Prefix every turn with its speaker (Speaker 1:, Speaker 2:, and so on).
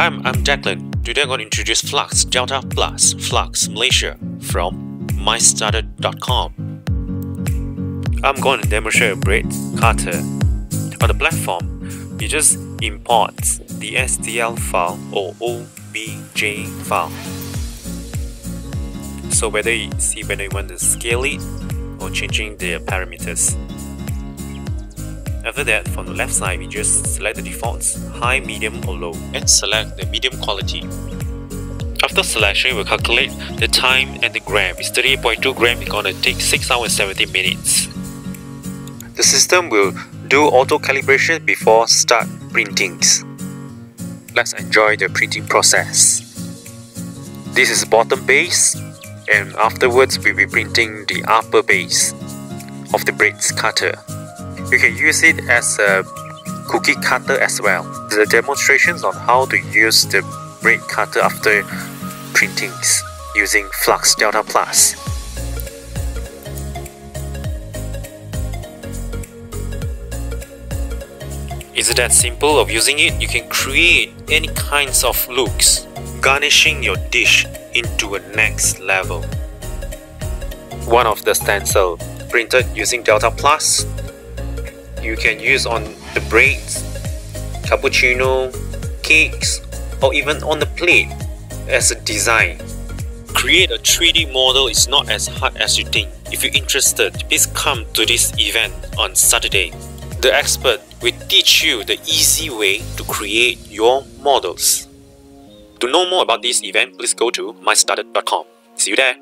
Speaker 1: Hi, I'm, Declan. Today I'm going to introduce Flux Delta Plus Flux Malaysia from mystartr.com. I'm going to demonstrate a braid cutter. On the platform, you just import the STL file or OBJ file. So whether you see whether you want to scale it or changing the parameters. After that, from the left side, we just select the defaults, high, medium or low, and select the medium quality. After selection, we'll calculate the time and the gram. It's 38.2 gram, it's gonna take 6 hours and 70 minutes. The system will do auto calibration before start printings. Let's enjoy the printing process. This is bottom base, and afterwards we'll be printing the upper base of the braids cutter. You can use it as a cookie cutter as well. The demonstrations on how to use the braid cutter after printings using Flux Delta Plus. Is it that simple of using it? You can create any kinds of looks, garnishing your dish into a next level. One of the stencil printed using Delta Plus you can use on the braids, cappuccino, cakes, or even on the plate as a design. Create a 3D model is not as hard as you think. If you're interested, please come to this event on Saturday. The expert will teach you the easy way to create your models. To know more about this event, please go to mystartr.com. See you there!